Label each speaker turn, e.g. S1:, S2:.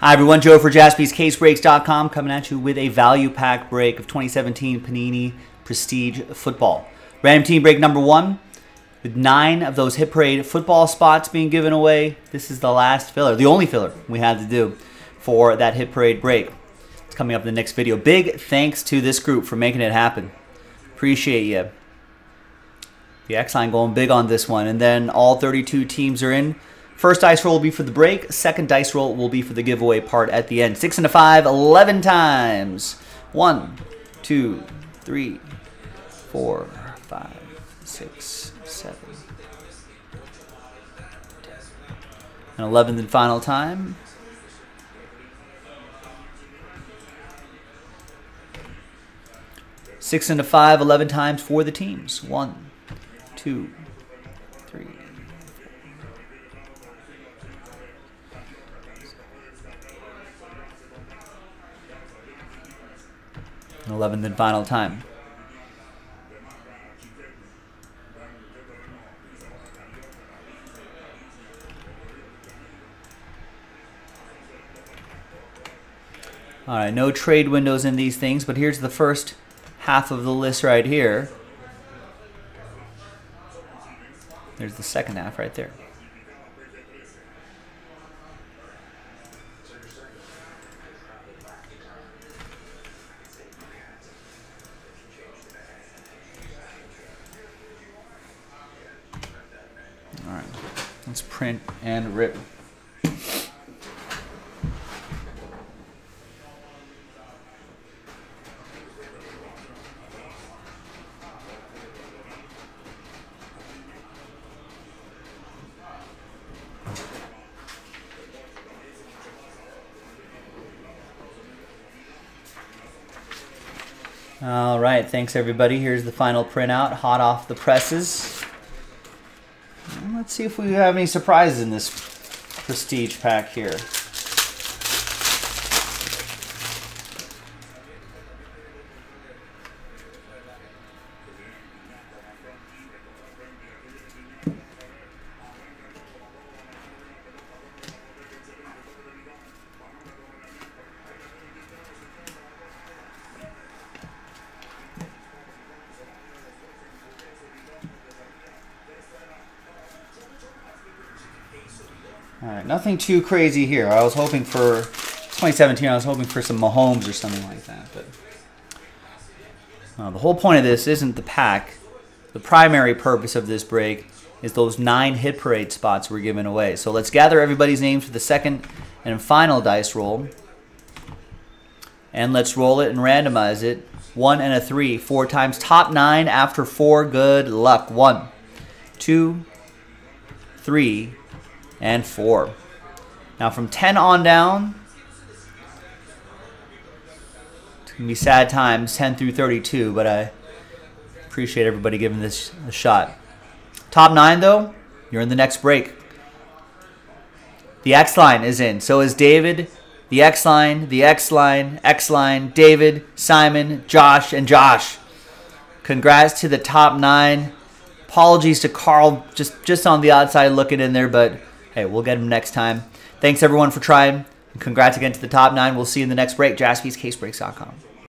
S1: Hi everyone, Joe for jaspyscasebreaks.com coming at you with a value pack break of 2017 Panini Prestige Football. Random team break number one, with nine of those hit parade football spots being given away. This is the last filler, the only filler we had to do for that hit parade break. It's coming up in the next video. Big thanks to this group for making it happen. Appreciate you. The X line going big on this one, and then all 32 teams are in. First dice roll will be for the break. Second dice roll will be for the giveaway part at the end. Six and a five, 11 times. One, two, three, four, five, six, seven. And 11th and final time. Six and a five, 11 times for the teams. One, two, three, 11th and final time. All right, no trade windows in these things, but here's the first half of the list right here. There's the second half right there. All right, let's print and rip. All right, thanks everybody. Here's the final printout, hot off the presses. Let's see if we have any surprises in this prestige pack here. All right, nothing too crazy here. I was hoping for 2017. I was hoping for some Mahomes or something like that, but uh, the whole point of this isn't the pack. The primary purpose of this break is those nine hit parade spots we're giving away. So let's gather everybody's names for the second and final dice roll, and let's roll it and randomize it. One and a three, four times. Top nine after four. Good luck. One, two, three and 4. Now from 10 on down, it's going to be sad times, 10 through 32, but I appreciate everybody giving this a shot. Top 9, though, you're in the next break. The X line is in. So is David, the X line, the X line, X line, David, Simon, Josh, and Josh. Congrats to the top nine. Apologies to Carl, just just on the outside looking in there, but hey, we'll get him next time. Thanks everyone for trying. Congrats again to the top nine. We'll see you in the next break. JaspysCaseBreaks.com.